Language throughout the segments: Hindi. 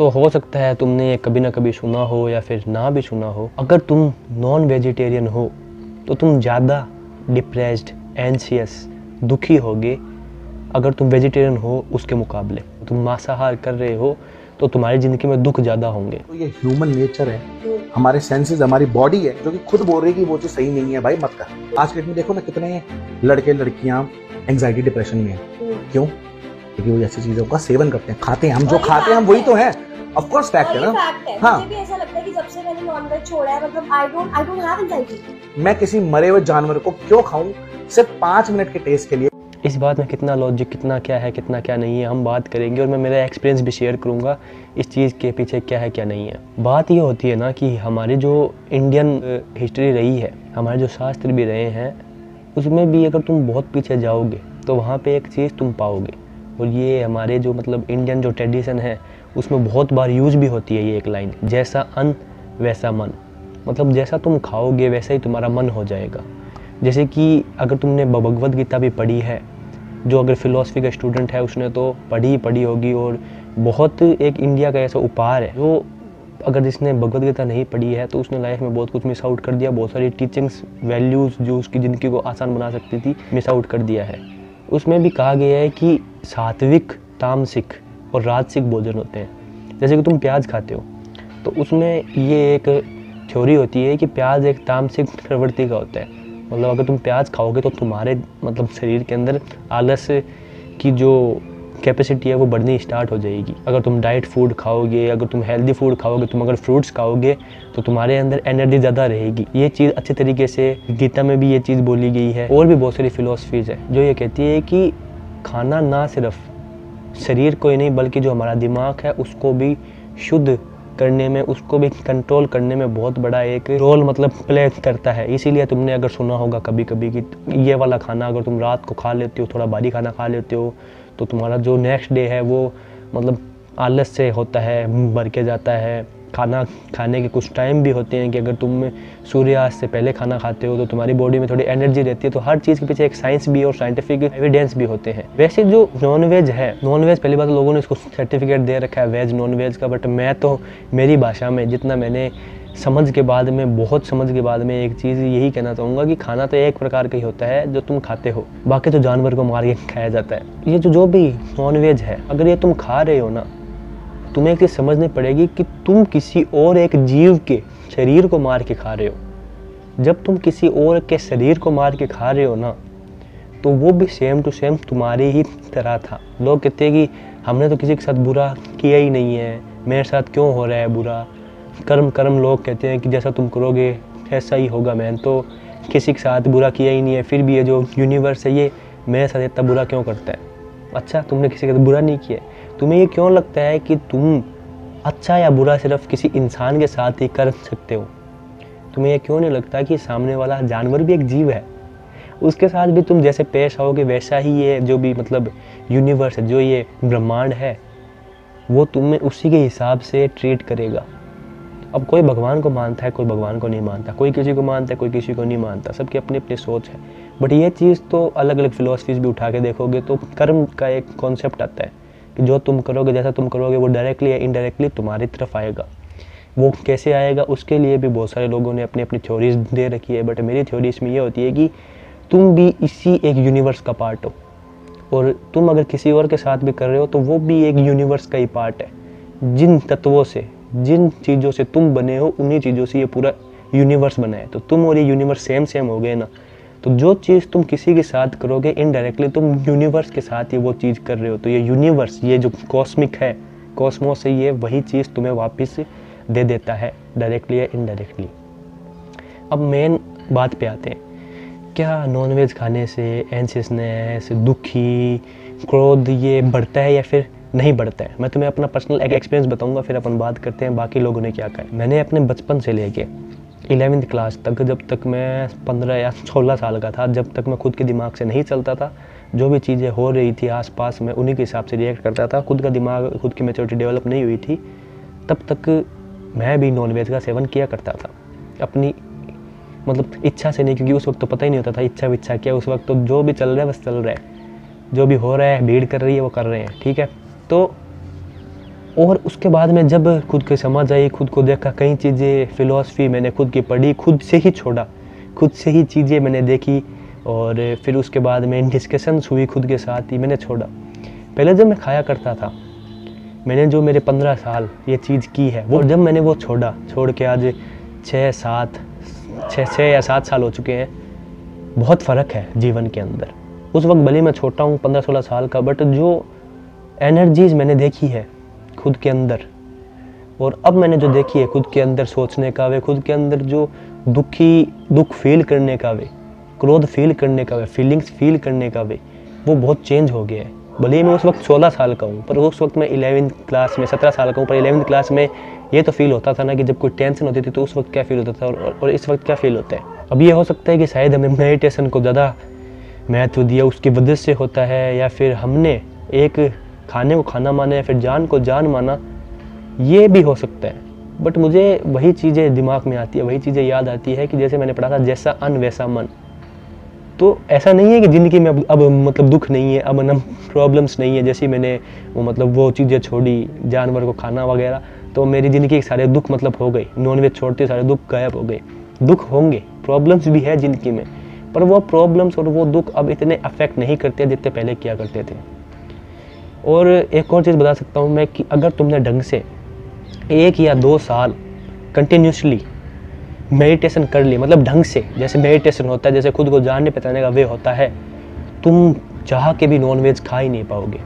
तो हो सकता है तुमने ये कभी ना कभी सुना हो या फिर ना भी सुना हो। अगर तुम नॉन वेजिटेरियन हो तो तुम ज़्यादा डिप्रेस्ड एंशियस दुखी होगे। अगर तुम वेजिटेरियन हो, उसके मुकाबले। तुम मांसाहार कर रहे हो तो तुम्हारी ज़िंदगी में दुख ज़्यादा होंगे। तो ये ह्यूमन नेचर है। हमारे सेंसेस हमारी बॉडी है, जो कि खुद बोल रही है कि वो चीज़ सही नहीं है, भाई मत कर। आज के डेट में देखो ना कितने लड़के लड़कियाँ एंग्जाइटी डिप्रेशन में है। क्यों? क्योंकि वो ऐसी चीज़ों का सेवन करते हैं खाते हैं। हम जो खाते हैं हम वही तो हैं। ऑफ़ कोर्स फैक्ट है ना। हाँ। मुझे भी ऐसा लगता है कि जब से मैंने नॉनवेज छोड़ा है मतलब I don't I don't have anxiety मैं किसी मरे हुए जानवर को क्यों खाऊं? सिर्फ़ पाँच मिनट के टेस्ट के लिए। इस बात में कितना लॉजिक कितना क्या है कितना क्या नहीं है हम बात करेंगे और मैं मेरा एक्सपीरियंस भी शेयर करूँगा इस चीज़ के पीछे क्या है क्या नहीं है। बात ये होती है ना कि हमारे जो इंडियन हिस्ट्री रही है हमारे जो शास्त्र भी रहे हैं उसमें भी अगर तुम बहुत पीछे जाओगे तो वहाँ पे एक चीज़ तुम पाओगे। और ये हमारे जो मतलब इंडियन जो ट्रेडिशन है, उसमें बहुत बार यूज़ भी होती है ये एक लाइन जैसा अन्न, वैसा मन। मतलब जैसा तुम खाओगे, वैसा ही तुम्हारा मन हो जाएगा। जैसे कि अगर तुमने भगवत गीता भी पढ़ी है, जो अगर फिलोसफी का स्टूडेंट है, उसने तो पढ़ी ही पढ़ी होगी और बहुत एक इंडिया का ऐसा उपहार है। जो अगर जिसने भगवत गीता नहीं पढ़ी है तो उसने लाइफ में बहुत कुछ मिस आउट कर दिया। बहुत सारी टीचिंग्स वैल्यूज़ जो उसकी ज़िंदगी को आसान बना सकती थी मिस आउट कर दिया है। उसमें भी कहा गया है कि सात्विक, तामसिक और राजसिक भोजन होते हैं। जैसे कि तुम प्याज खाते हो तो उसमें ये एक थ्योरी होती है कि प्याज एक तामसिक प्रवृत्ति का होता है। मतलब अगर तुम प्याज खाओगे तो तुम्हारे मतलब शरीर के अंदर आलस की जो कैपेसिटी है वो बढ़नी स्टार्ट हो जाएगी। अगर तुम डाइट फ़ूड खाओगे, अगर तुम हेल्दी फ़ूड खाओगे, तुम अगर फ्रूट्स खाओगे तो तुम्हारे अंदर एनर्जी ज़्यादा रहेगी। ये चीज़ अच्छे तरीके से गीता में भी ये चीज़ बोली गई है और भी बहुत सारी फिलोसफीज़ है, जो ये कहती है कि खाना ना सिर्फ़ शरीर को ही नहीं, बल्कि जो हमारा दिमाग है, उसको भी शुद्ध करने में, उसको भी कंट्रोल करने में बहुत बड़ा एक रोल मतलब प्ले करता है। इसीलिए तुमने अगर सुना होगा कभी कभी कि ये वाला खाना अगर तुम रात को खा लेते हो, थोड़ा भारी खाना खा लेते हो तो तुम्हारा जो नेक्स्ट डे है, वो मतलब आलस से होता है भर के जाता है। खाना खाने के कुछ टाइम भी होते हैं कि अगर तुम सूर्यास्त से पहले खाना खाते हो तो तुम्हारी बॉडी में थोड़ी एनर्जी रहती है तो हर चीज़ के पीछे एक साइंस भी और साइंटिफिक एविडेंस भी होते हैं। वैसे जो नॉन वेज है नॉन वेज पहली बात तो लोगों ने इसको सर्टिफिकेट दे रखा है वेज नॉन वेज का बट मैं तो मेरी भाषा में जितना मैंने समझ के बाद में, बहुत समझ के बाद में एक चीज़ यही कहना चाहूँगा कि खाना तो एक प्रकार का ही होता है जो तुम खाते हो, बाकी तो जानवर को मार के खाया जाता है। ये जो जो भी नॉन वेज है, अगर ये तुम खा रहे हो ना तुम्हें चीज़ समझनी पड़ेगी कि तुम किसी और एक जीव के शरीर को मार के खा रहे हो। जब तुम किसी और के शरीर को मार के खा रहे हो ना तो वो भी सेम टू सेम तुम्हारी ही तरह था। लोग कहते हैं कि हमने तो किसी के साथ बुरा किया ही नहीं है, मेरे साथ क्यों हो रहा है बुरा? कर्म कर्म लोग कहते हैं कि जैसा तुम करोगे, ऐसा ही होगा। मैंने तो किसी के साथ बुरा किया ही नहीं है, फिर भी ये जो यूनिवर्स है, ये मेरे साथ इतना बुरा क्यों करता है? अच्छा तुमने किसी के बुरा नहीं किया तुम्हें ये क्यों लगता है कि तुम अच्छा या बुरा सिर्फ़ किसी इंसान के साथ ही कर सकते हो? तुम्हें यह क्यों नहीं लगता कि सामने वाला जानवर भी एक जीव है? उसके साथ भी तुम जैसे पेश आओगे, वैसा ही ये जो भी मतलब यूनिवर्स है, जो ये ब्रह्मांड है, वो तुम्हें उसी के हिसाब से ट्रीट करेगा। अब कोई भगवान को मानता है, कोई भगवान को नहीं मानता, कोई किसी को मानता है, कोई किसी को नहीं मानता, सबकी अपनी अपनी सोच है। बट ये चीज़ तो अलग अलग फिलोसफीज भी उठा के देखोगे तो कर्म का एक कॉन्सेप्ट आता है कि जो तुम करोगे, जैसा तुम करोगे, वो डायरेक्टली या इनडायरेक्टली तुम्हारी तरफ़ आएगा। वो कैसे आएगा, उसके लिए भी बहुत सारे लोगों ने अपनी अपनी थ्योरीज दे रखी है बट मेरी थ्योरी इसमें ये होती है कि तुम भी इसी एक यूनिवर्स का पार्ट हो। और तुम अगर किसी और के साथ भी कर रहे हो तो वो भी एक यूनिवर्स का ही पार्ट है। जिन तत्वों से जिन चीज़ों से तुम बने हो, उन्हीं चीज़ों से ये पूरा यूनिवर्स बना है। तो तुम और ये यूनिवर्स सेम सेम हो गए ना? तो जो चीज़ तुम किसी के साथ करोगे इनडायरेक्टली तुम यूनिवर्स के साथ ही वो चीज़ कर रहे हो। तो ये यूनिवर्स ये जो कॉस्मिक है कॉस्मोस से ये वही चीज़ तुम्हें वापस दे देता है डायरेक्टली या इनडायरेक्टली अब मेन बात पे आते हैं। क्या नॉनवेज खाने से एंसियसनेस दुखी, क्रोध, ये बढ़ता है या फिर नहीं बढ़ता है। मैं तुम्हें अपना पर्सनल एक एक्सपीरियंस बताऊँगा, फिर अपन बात करते हैं बाकी लोगों ने क्या कहा मैंने अपने बचपन से लेके इलेवेंथ क्लास तक जब तक मैं पंद्रह या सोलह साल का था, जब तक मैं खुद के दिमाग से नहीं चलता था, जो भी चीज़ें हो रही थी आसपास, मैं उन्हीं के हिसाब से रिएक्ट करता था। खुद का दिमाग, खुद की मेच्योरिटी डेवलप नहीं हुई थी। तब तक मैं भी नॉनवेज का सेवन किया करता था। अपनी मतलब इच्छा से नहीं, क्योंकि उस वक्त तो पता ही नहीं होता था, इच्छा विच्छा क्या उस वक्त तो जो भी चल रहा है, बस चल रहा है। जो भी हो रहा है, भीड़ कर रही है, वो कर रहे हैं, ठीक है? तो और उसके बाद में जब खुद को समझ आई, खुद को देखा, कई चीज़ें फ़िलोसफी मैंने खुद की पढ़ी, खुद से ही छोड़ा, खुद से ही चीज़ें मैंने देखी, और फिर उसके बाद में डिस्कशंस हुई खुद के साथ ही, मैंने छोड़ा। पहले जब मैं खाया करता था, मैंने जो मेरे पंद्रह साल ये चीज़ की है, वो जब मैंने वो छोड़ा, छोड़ के आज छः सात छः छः या सात साल हो चुके हैं, बहुत फ़र्क है जीवन के अंदर। उस वक्त भले मैं छोटा हूँ, पंद्रह, सोलह साल का बट जो एनर्जीज मैंने देखी है खुद के अंदर। और अब मैंने जो देखी है खुद के अंदर सोचने का वे खुद के अंदर जो दुखी दुख फील करने का वे क्रोध फील करने का वे फीलिंग्स फील करने का वे वो बहुत चेंज हो गया है। भले ही मैं उस वक्त 16 साल का हूँ पर उस वक्त मैं इलेवेंथ क्लास में 17 साल का हूँ पर इलेवेंथ क्लास में ये तो फील होता था ना कि जब कोई टेंशन होती थी तो उस वक्त क्या फील होता था और, और इस वक्त क्या फील होता है। अब ये हो सकता है कि शायद हमने मेडिटेशन को ज़्यादा महत्व दिया उसकी वजह से होता है या फिर हमने एक खाने को खाना माना या फिर जान को जान माना, ये भी हो सकता है। बट मुझे वही चीज़ें दिमाग में आती है, वही चीज़ें याद आती है कि जैसे मैंने पढ़ा था, जैसा अन, वैसा मन। तो ऐसा नहीं है कि ज़िंदगी में अब अब मतलब दुख नहीं है, अब न प्रॉब्लम्स नहीं है, जैसे मैंने वो मतलब वो चीज़ें छोड़ी, जानवर को खाना वगैरह तो मेरी ज़िंदगी के सारे दुख मतलब हो गए। नॉन वेज छोड़ते सारे दुख गायब हो गए। दुख होंगे प्रॉब्लम्स भी है ज़िंदगी में, पर वो प्रॉब्लम्स और वो दुख अब इतने अफेक्ट नहीं करते जितने पहले किया करते थे। और एक और चीज़ बता सकता हूँ मैं कि अगर तुमने ढंग से एक या दो साल कंटिन्यूसली मेडिटेशन कर ली मतलब ढंग से, जैसे मेडिटेशन होता है, जैसे खुद को जानने पहचाने का वे होता है, तुम चाह के भी नॉन वेज खा ही नहीं पाओगे।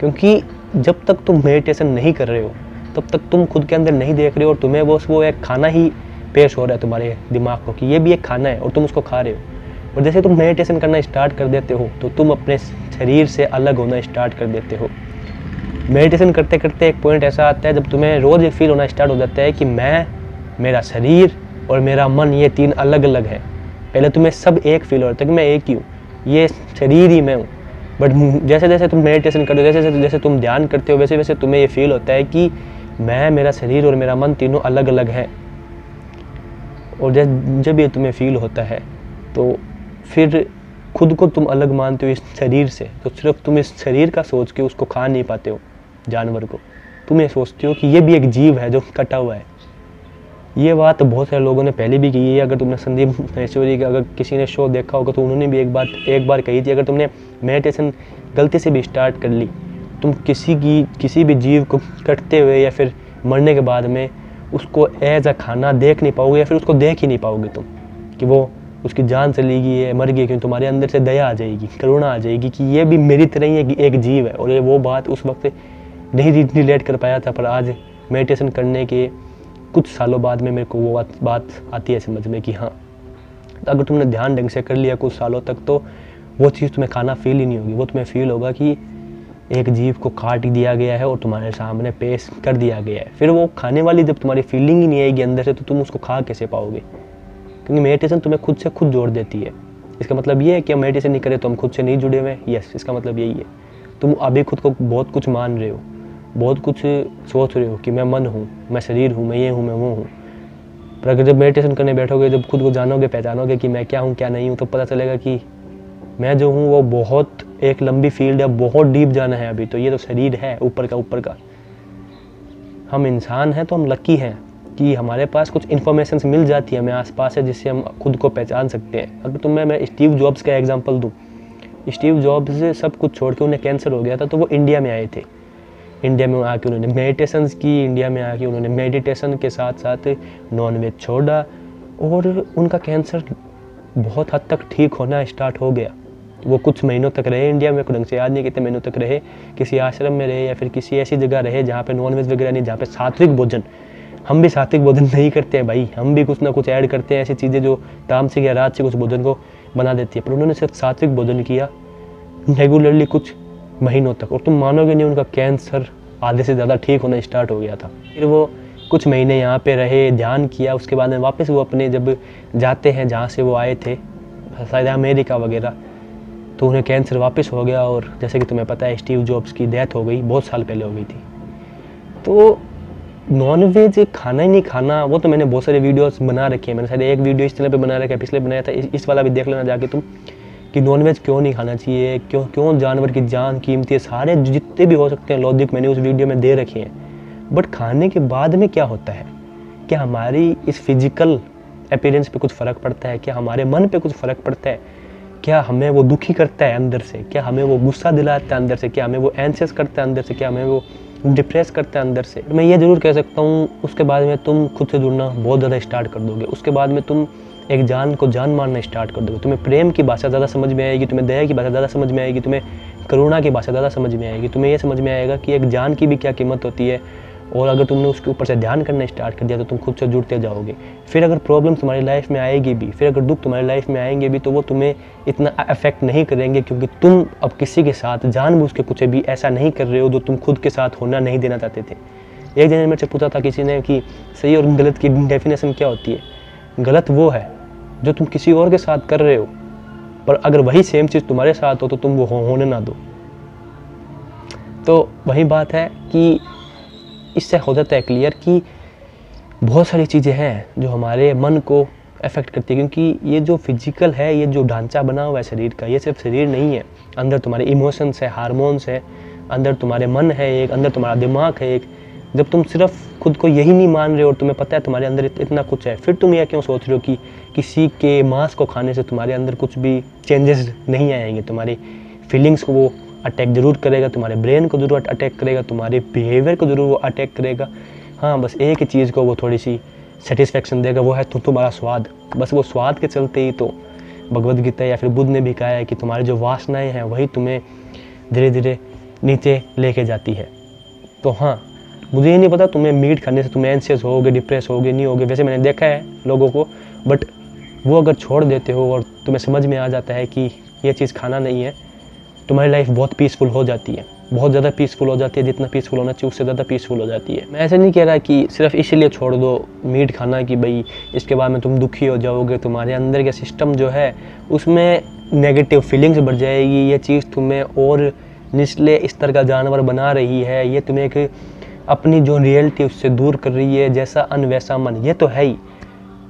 क्योंकि जब तक तुम मेडिटेशन नहीं कर रहे हो, तब तक तुम खुद के अंदर नहीं देख रहे हो और तुम्हें वो वो एक खाना ही पेश हो रहा है तुम्हारे दिमाग को कि ये भी एक खाना है और तुम उसको खा रहे हो। और जैसे तुम मेडिटेशन करना स्टार्ट कर देते हो तो तुम अपने शरीर से अलग होना स्टार्ट कर देते हो। मेडिटेशन करते करते एक पॉइंट ऐसा आता है, जब तुम्हें रोज़ ये फील होना स्टार्ट हो जाता है कि मैं, मेरा शरीर और मेरा मन, ये तीन अलग अलग है। पहले तुम्हें सब एक फील हो रहा था कि मैं एक ही हूँ, ये शरीर ही मैं हूँ। बट जैसे जैसे तुम मेडिटेशन करते हो जैसे जैसे जैसे तुम ध्यान करते हो वैसे वैसे तुम्हें ये फील होता है कि मैं, मेरा शरीर और मेरा मन तीनों अलग अलग है। और जब ये तुम्हें फील होता है तो फिर खुद को तुम अलग मानते हो इस शरीर से तो सिर्फ़ तुम इस शरीर का सोच के उसको खा नहीं पाते हो, जानवर को। तुम ये सोचते हो कि ये भी एक जीव है जो कटा हुआ है। ये बात बहुत सारे लोगों ने पहले भी की है। अगर तुमने संदीप महेश्वरी का अगर किसी ने शो देखा होगा तो उन्होंने भी एक बात, एक बार कही थी, अगर तुमने मेडिटेशन गलती से भी स्टार्ट कर ली, तुम किसी की, किसी भी जीव को कटते हुए या फिर मरने के बाद में उसको एज अ खाना देख नहीं पाओगे या फिर उसको देख ही नहीं पाओगे तुम कि वो उसकी जान चली गई है, मर गई क्योंकि तुम्हारे अंदर से दया आ जाएगी, करुणा आ जाएगी कि ये भी मेरी तरह ही है एक जीव है। और ये वो बात उस वक्त नहीं रिलेट कर पाया था, पर आज मेडिटेशन करने के कुछ सालों बाद में मेरे को वो बात बात आती है समझ में कि हाँ अगर तुमने ध्यान ढंग से कर लिया कुछ सालों तक तो वो चीज़ तुम्हें खाना फील ही नहीं होगी। वो तुम्हें फील होगा कि एक जीव को काट दिया गया है और तुम्हारे सामने पेश कर दिया गया है। फिर वो खाने वाली जब तुम्हारी फीलिंग ही नहीं आएगी अंदर से तो तुम उसको खा कैसे पाओगे? क्योंकि मेडिटेशन तुम्हें खुद से खुद जोड़ देती है। इसका मतलब ये है कि हम मेडिटेशन नहीं करें तो हम खुद से नहीं जुड़े हुए यस इसका मतलब यही है। तुम अभी खुद को बहुत कुछ मान रहे हो, बहुत कुछ सोच रहे हो कि मैं मन हूँ, मैं शरीर हूँ, मैं ये हूँ, मैं वो हूँ। पर अगर जब मेडिटेशन करने बैठोगे, जब खुद को जानोगे, पहचानोगे कि मैं क्या हूँ, क्या नहीं हूँ तो पता चलेगा कि मैं जो हूँ, वो बहुत एक लंबी फ़ील्ड है, बहुत डीप जाना है अभी। तो ये तो शरीर है, ऊपर का ऊपर का। हम इंसान हैं तो हम लकी हैं। कि हमारे पास कुछ इन्फॉर्मेशन मिल जाती है, हमें आसपास है, जिससे हम खुद को पहचान सकते हैं। अगर तुम्हें मैं स्टीव जॉब्स का एग्ज़ाम्पल दूँ। स्टीव जॉब्स सब कुछ छोड़ के उन्हें कैंसर हो गया था तो वो इंडिया में आए थे। इंडिया में आके उन्होंने मेडिटेशन की इंडिया में आके उन्होंने मेडिटेशन के साथ साथ नॉन वेज छोड़ा और उनका कैंसर बहुत हद तक ठीक होना स्टार्ट हो गया। वो कुछ महीनों तक रहे इंडिया में ढंग से याद नहीं कितने महीनों तक रहे, किसी आश्रम में रहे या फिर किसी ऐसी जगह रहे जहाँ पे नॉन वेज वगैरह नहीं, जहाँ पे सात्विक भोजन हम भी सात्विक भोजन नहीं करते हैं भाई। हम भी कुछ ना कुछ ऐड करते हैं ऐसी चीज़ें जो तामसिक या रात से कुछ भोजन को बना देती है। पर उन्होंने सिर्फ़ सात्विक भोजन किया, रेगुलरली कुछ महीनों तक। और तुम मानोगे नहीं, उनका कैंसर आधे से ज़्यादा ठीक होना स्टार्ट हो गया था। फिर वो कुछ महीने यहाँ पे रहे, ध्यान किया, उसके बाद में वापस वो अपने जब जाते हैं, जहाँ से वो आए थे, शायद अमेरिका वगैरह तो उन्हें कैंसर वापस हो गया। और जैसे कि तुम्हें पता है, स्टीव जॉब्स की डेथ हो गई, बहुत साल पहले हो गई थी। तो नॉन वेज खाना ही नहीं खाना, वो तो मैंने बहुत सारे वीडियोस बना रखे हैं। मैंने शायद एक वीडियो इस चैनल पे बना रखा है, पिछले बनाया था, इस वाला भी देख लेना जाके तुम, कि नॉनवेज क्यों नहीं खाना चाहिए, क्यों क्यों जानवर की जान कीमती है, सारे जितने भी हो सकते हैं लॉजिक मैंने उस वीडियो में दे रखे हैं। बट खाने के बाद में क्या होता है? क्या हमारी इस फ़िज़िकल अपीरेंस पे कुछ फ़र्क पड़ता है? क्या हमारे मन पे कुछ फ़र्क पड़ता है? क्या हमें वो दुखी करता है अंदर से? क्या हमें वो गुस्सा दिलाता है अंदर से? क्या हमें वो एंसियस करता है अंदर से? क्या हमें वो डिप्रेस करता है अंदर से। मैं ये ज़रूर कह सकता हूँ, उसके बाद में तुम खुद से जुड़ना बहुत ज़्यादा स्टार्ट कर दोगे। उसके बाद में तुम एक जान को जान मानना स्टार्ट कर दोगे। तुम्हें प्रेम की भाषा ज़्यादा समझ में आएगी, तुम्हें दया की भाषा ज़्यादा समझ में आएगी, तुम्हें करुणा की भाषा ज़्यादा समझ में आएगी। तुम्हें यह समझ में आएगा कि एक जान की भी क्या कीमत होती है और अगर तुमने उसके ऊपर से ध्यान करना स्टार्ट कर दिया तो तुम खुद से जुड़ते जाओगे। फिर अगर प्रॉब्लम तुम्हारी लाइफ में आएगी भी, फिर अगर दुख तुम्हारी लाइफ में आएँगे भी तो वो तुम्हें इतना अफेक्ट नहीं करेंगे, क्योंकि तुम अब किसी के साथ जानबूझ के कुछ भी ऐसा नहीं कर रहे हो, जो तुम खुद के साथ होना नहीं देना चाहते थे। एक दिन मेरे से पूछा था किसी ने कि, सही और गलत की डेफिनेशन क्या होती है? गलत वो है, जो तुम किसी और के साथ कर रहे हो, पर अगर वही सेम चीज़ तुम्हारे साथ हो तो तुम वो होने ना दो। तो वही बात है कि इससे हो जाता है क्लियर कि बहुत सारी चीज़ें हैं जो हमारे मन को अफेक्ट करती है, क्योंकि ये जो फ़िज़िकल है, ये जो ढांचा बना हुआ है शरीर का, ये सिर्फ़ शरीर नहीं है। अंदर तुम्हारे इमोशंस है हारमोन्स है, अंदर तुम्हारे मन है एक, अंदर तुम्हारा दिमाग है एक। जब तुम सिर्फ़ खुद को यही नहीं मान रहे हो और तुम्हें पता है तुम्हारे अंदर इतना कुछ है, फिर तुम यह क्यों सोच रहे हो कि किसी के मांस को खाने से तुम्हारे अंदर कुछ भी चेंजेस नहीं आएँगे, तुम्हारी फीलिंग्स को वो अटैक ज़रूर करेगा, तुम्हारे ब्रेन को ज़रूर अटैक करेगा, तुम्हारे बिहेवियर को ज़रूर वो अटैक करेगा। हाँ बस एक ही चीज़ को वो थोड़ी सी सेटिस्फेक्शन देगा, वो है तो तुम्हारा स्वाद। बस वो स्वाद के चलते ही तो भगवद गीता या फिर बुद्ध ने भी कहा है कि तुम्हारी जो वासनाएँ हैं, वही तुम्हें धीरे धीरे नीचे लेके जाती है। तो हाँ मुझे ये नहीं पता तुम्हें मीट खाने से तुम्हें एंसियस होगे डिप्रेस होगे, नहीं होगे, वैसे मैंने देखा है लोगों को बट वो अगर छोड़ देते हो और तुम्हें समझ में आ जाता है कि ये चीज़ खाना नहीं है तुम्हारी लाइफ बहुत पीसफुल हो जाती है। बहुत ज़्यादा पीसफुल हो जाती है, जितना पीसफुल होना चाहिए, उससे ज़्यादा पीसफुल हो जाती है। मैं ऐसे नहीं कह रहा कि सिर्फ़ इसीलिए छोड़ दो मीट खाना कि भाई, इसके बाद में तुम दुखी हो जाओगे, तुम्हारे अंदर का सिस्टम जो है, उसमें नेगेटिव फीलिंग्स बढ़ जाएगी। ये चीज़ तुम्हें और निचले स्तर का जानवर बना रही है। ये तुम्हें एक अपनी जो रियलिटी उससे दूर कर रही है, जैसा अन, वैसा मन। ये तो है ही।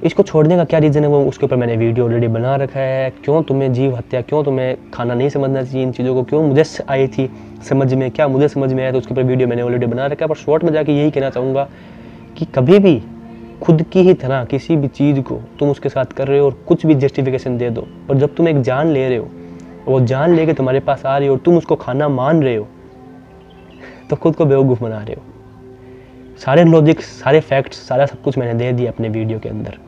इसको छोड़ने का क्या रीज़न है? वो उसके ऊपर मैंने वीडियो ऑलरेडी बना रखा है। क्यों तुम्हें जीव हत्या, क्यों तुम्हें खाना नहीं समझना चाहिए इन चीज़ों को? क्यों मुझे आई थी समझ में? क्या मुझे समझ में आया? तो उसके ऊपर वीडियो मैंने ऑलरेडी बना रखा है। पर शॉर्ट में जाके यही कहना चाहूँगा कि कभी भी खुद की ही तरह किसी भी चीज़ को तुम उसके साथ कर रहे हो और कुछ भी जस्टिफिकेशन दे दो। और जब तुम एक जान ले रहे हो, वो जान ले लेके तुम्हारे पास आ रही हो और तुम उसको खाना मान रहे हो तो खुद को बेवकूफ़ बना रहे हो। सारे लॉजिक सारे फैक्ट्स सारा सब कुछ मैंने दे दिया अपने वीडियो के अंदर।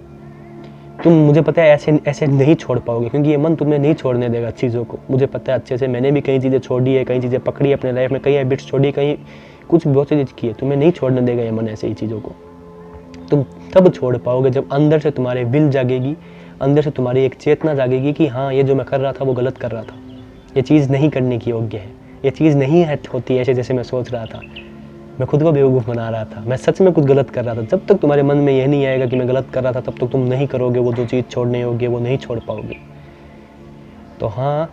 तुम मुझे पता है ऐसे ऐसे नहीं छोड़ पाओगे, क्योंकि ये मन तुम्हें नहीं छोड़ने देगा चीज़ों को। मुझे पता है अच्छे से मैंने भी कई चीज़ें छोड़ी है, कई चीज़ें पकड़ी अपने लाइफ में, कई हैबिट्स छोड़ी कहीं कुछ बहुत सी चीज़ की है। तुम्हें नहीं छोड़ने देगा ये मन ऐसे ही चीज़ों को। तुम तब छोड़ पाओगे जब अंदर से तुम्हारे विल जागेगी, अंदर से तुम्हारी एक चेतना जागेगी कि हाँ ये जो मैं कर रहा था, वो गलत कर रहा था। ये चीज़ नहीं करने की योग्य है। ये चीज़ नहीं है होती ऐसे जैसे मैं सोच रहा था। मैं खुद को बेवकूफ़ बना रहा था। मैं सच में कुछ गलत कर रहा था। जब तक तुम्हारे मन में यह नहीं आएगा कि मैं गलत कर रहा था, तब तक तुम नहीं करोगे, वो जो चीज़ छोड़नी होगी वो नहीं छोड़ पाओगे। तो हाँ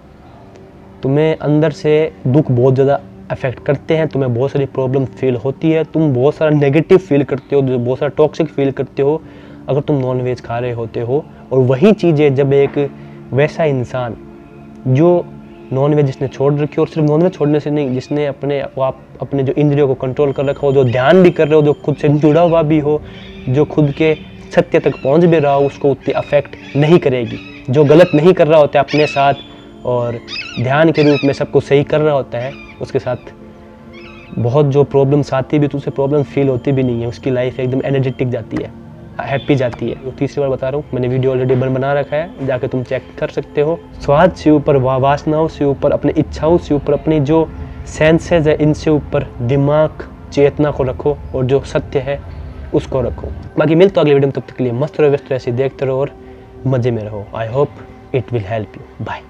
तुम्हें अंदर से दुख बहुत ज़्यादा अफेक्ट करते हैं, तुम्हें बहुत सारी प्रॉब्लम फील होती है, तुम बहुत सारा नेगेटिव फील करते हो बहुत सारा टॉक्सिक फील करते हो, अगर तुम नॉन वेज खा रहे होते हो, और वही चीज़ें जब एक वैसा इंसान, जो नॉन वेज जिसने छोड़ रखी हो और सिर्फ़ नॉन वेज छोड़ने से नहीं, जिसने अपने आप, अपने जो इंद्रियों को कंट्रोल कर रखा हो, जो ध्यान भी कर रहे हो, जो खुद से जुड़ा हुआ भी हो, जो खुद के सत्य तक पहुँच भी रहा हो, उसको उतनी अफेक्ट नहीं करेगी। जो गलत नहीं कर रहा होता है अपने साथ और ध्यान के रूप में सबको सही कर रहा होता है, उसके साथ बहुत जो प्रॉब्लम्स आती भी तो उसे प्रॉब्लम फील होती भी नहीं है, उसकी लाइफ एकदम एनर्जेटिक जाती है। हैप्पी जाती है। तो तीसरी बार बता रहा हूँ, मैंने वीडियो ऑलरेडी बन बना रखा है, जाके तुम चेक कर सकते हो। स्वाद से ऊपर वासनाओं से ऊपर, अपनी इच्छाओं से ऊपर, अपनी जो सेंसेज है, इनसे ऊपर दिमाग, चेतना को रखो और जो सत्य है, उसको रखो। बाकी मिलते हो अगले वीडियो में, तब तक के लिए मस्त रहो, व्यस्त ऐसे देखते रहो और मज़े में रहो। I hope it will help you bye